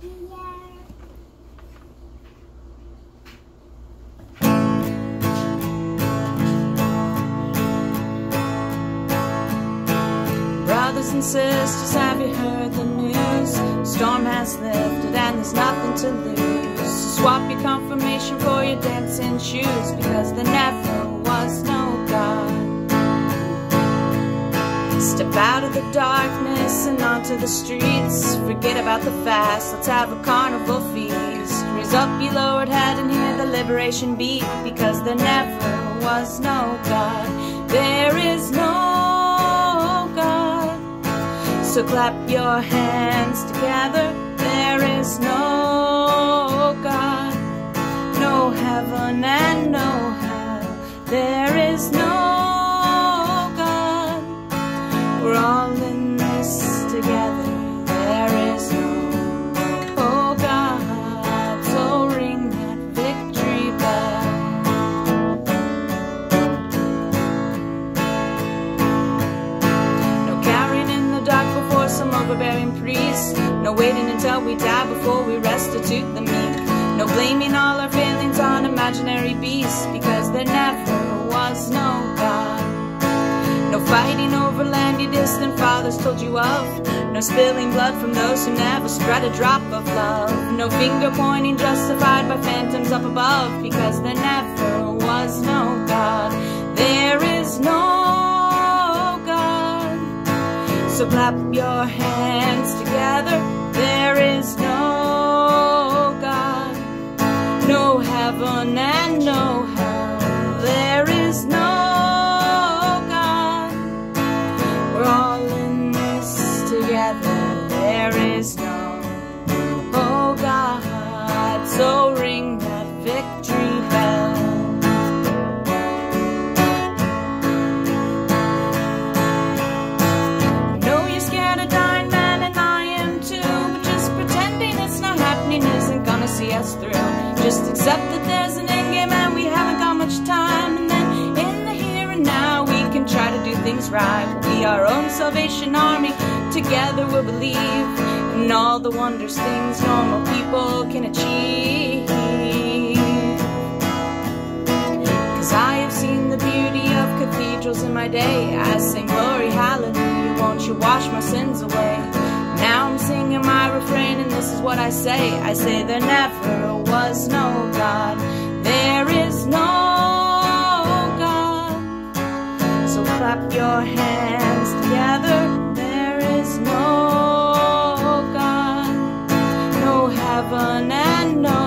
Brothers and sisters, have you heard the news? Storm has lifted and there's nothing to lose. So swap your confirmation for your dancing shoes because there never the darkness and onto the streets. Forget about the fast, let's have a carnival feast. Raise up your lowered head and hear the liberation beat because there never was no God. There is no God. So clap your hands together. There is no God, no heaven and no hell. There No waiting until we die before we restitute the meek. No blaming all our failings on imaginary beasts because there never was no God. No fighting over land your distant fathers told you of. No spilling blood from those who never spread a drop of love. No finger pointing justified by phantoms up above because there never was no God. There is no God. So clap your hands together. Is no see us through. Just accept that there's an end game and we haven't got much time. And then in the here and now, we can try to do things right. We'll be our own salvation army. Together we'll believe in all the wondrous things normal people can achieve. Cause I have seen the beauty of cathedrals in my day. I sing glory, hallelujah, won't you wash my sins away? refrain, and this is what I say. I say, There never was no God, there is no God. So clap your hands together, there is no God, no heaven and no